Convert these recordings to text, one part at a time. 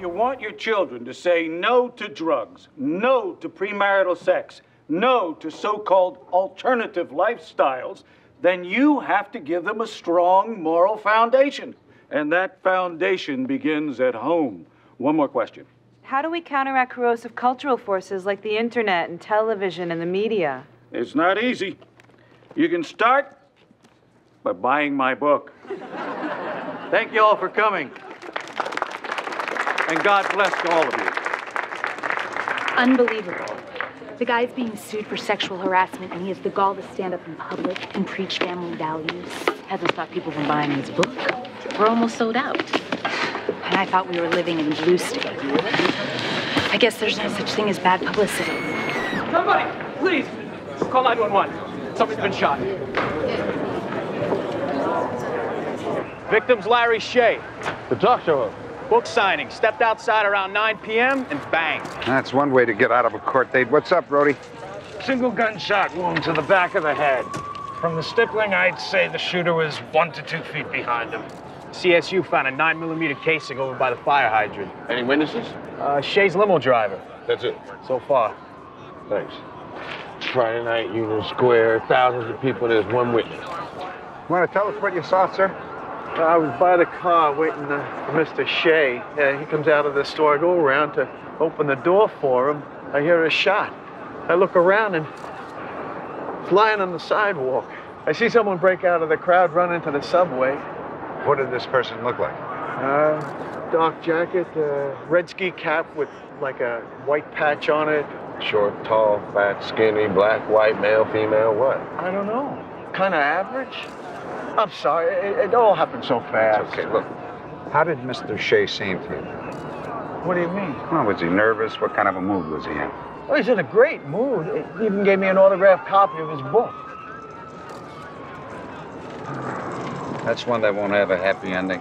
you want your children to say no to drugs, no to premarital sex, no to so called alternative lifestyles, then you have to give them a strong moral foundation. And that foundation begins at home. One more question. How do we counteract corrosive cultural forces like the internet and television and the media? It's not easy. You can start by buying my book. Thank you all for coming. And God bless all of you. Unbelievable. The guy's being sued for sexual harassment, and he has the gall to stand up in public and preach family values. Hasn't stopped people from buying his book. We're almost sold out. And I thought we were living in blue state. I guess there's no such thing as bad publicity. Somebody, please, call 911. Somebody's been shot. Victim's Larry Shea. The talk show. Book signing. Stepped outside around 9 p.m. and banged. That's one way to get out of a court date. What's up, Brody? Single gunshot wound to the back of the head. From the stippling, I'd say the shooter was one to two feet behind him. CSU found a 9mm casing over by the fire hydrant. Any witnesses? Uh, Shea's limo driver. That's it. So far. Thanks. Friday night, Union Square, thousands of people, there's one witness. Want to tell us what you saw, sir? I was by the car waiting uh, for Mr. Shea. Yeah, he comes out of the store. I go around to open the door for him. I hear a shot. I look around and he's lying on the sidewalk. I see someone break out of the crowd, run into the subway. What did this person look like? Uh, dark jacket, uh, red ski cap with like a white patch on it. Short, tall, fat, skinny, black, white, male, female, what? I don't know. Kind of average. I'm sorry. It, it all happened so fast. It's okay, look. How did Mr. Shea seem to you? What do you mean? Well, was he nervous? What kind of a mood was he in? Well, he's in a great mood. He even gave me an autographed copy of his book. That's one that won't have a happy ending.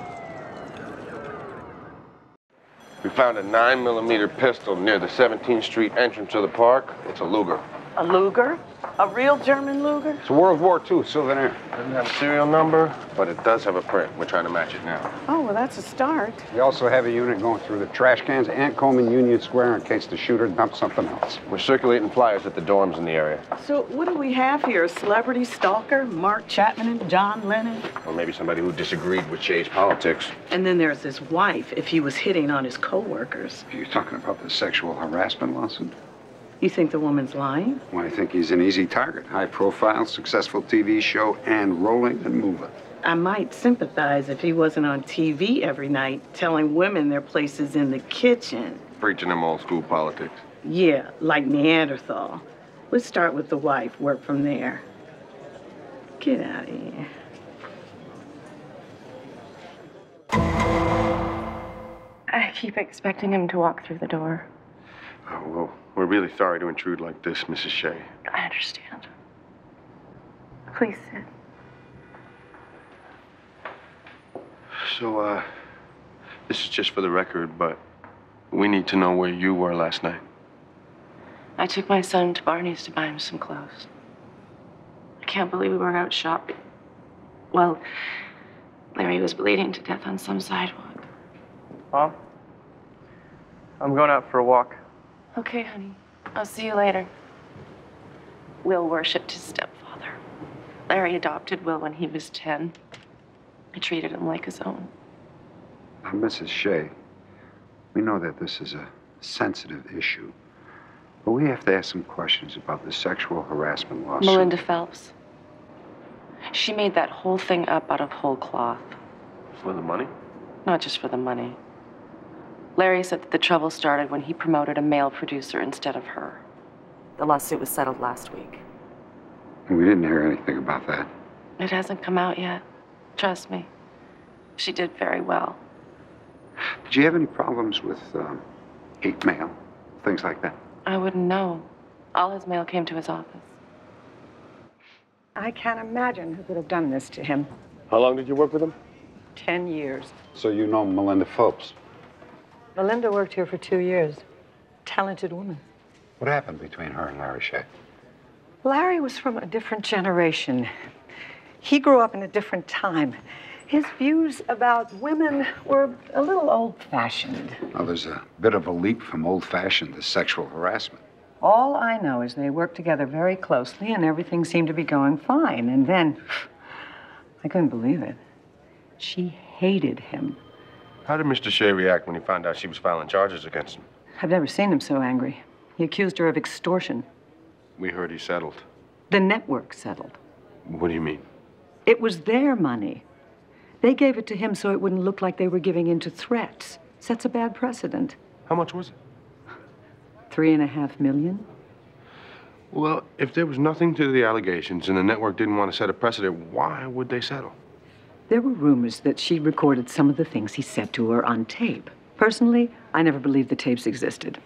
We found a 9mm pistol near the 17th Street entrance to the park. It's a Luger. A Luger? A real German Luger? It's a World War II souvenir. Doesn't have a serial number, but it does have a print. We're trying to match it now. Oh, well, that's a start. We also have a unit going through the trash cans and combing Union Square in case the shooter dumped something else. We're circulating flyers at the dorms in the area. So, what do we have here? A celebrity stalker? Mark Chapman and John Lennon? Or maybe somebody who disagreed with Shea's politics. And then there's his wife, if he was hitting on his coworkers. Are you talking about the sexual harassment lawsuit? You think the woman's lying? Well, I think he's an easy target. High profile, successful TV show, and rolling and moving. I might sympathize if he wasn't on TV every night telling women their places in the kitchen. Preaching them old school politics. Yeah, like Neanderthal. Let's start with the wife, work from there. Get out of here. I keep expecting him to walk through the door. Oh, well, we're really sorry to intrude like this, Mrs. Shea. I understand. Please sit. So, uh, this is just for the record, but we need to know where you were last night. I took my son to Barney's to buy him some clothes. I can't believe we were out shopping. Well, Larry was bleeding to death on some sidewalk. Mom? I'm going out for a walk. Okay, honey. I'll see you later. Will worshipped his stepfather. Larry adopted Will when he was 10. He treated him like his own. Now, Mrs. Shea, we know that this is a sensitive issue, but we have to ask some questions about the sexual harassment lawsuit. Melinda Phelps. She made that whole thing up out of whole cloth. For the money? Not just for the money. Larry said that the trouble started when he promoted a male producer instead of her. The lawsuit was settled last week. We didn't hear anything about that. It hasn't come out yet. Trust me. She did very well. Did you have any problems with um, hate mail, things like that? I wouldn't know. All his mail came to his office. I can't imagine who could have done this to him. How long did you work with him? Ten years. So you know Melinda Phelps. Melinda worked here for two years. Talented woman. What happened between her and Larry Shea? Larry was from a different generation. He grew up in a different time. His views about women were a little old fashioned. Well, there's a bit of a leap from old fashioned to sexual harassment. All I know is they worked together very closely and everything seemed to be going fine. And then, I couldn't believe it. She hated him. How did Mr. Shea react when he found out she was filing charges against him? I've never seen him so angry. He accused her of extortion. We heard he settled. The network settled. What do you mean? It was their money. They gave it to him so it wouldn't look like they were giving in to threats. Sets a bad precedent. How much was it? Three and a half million? Well, if there was nothing to the allegations and the network didn't want to set a precedent, why would they settle? There were rumors that she recorded some of the things he said to her on tape. Personally, I never believed the tapes existed.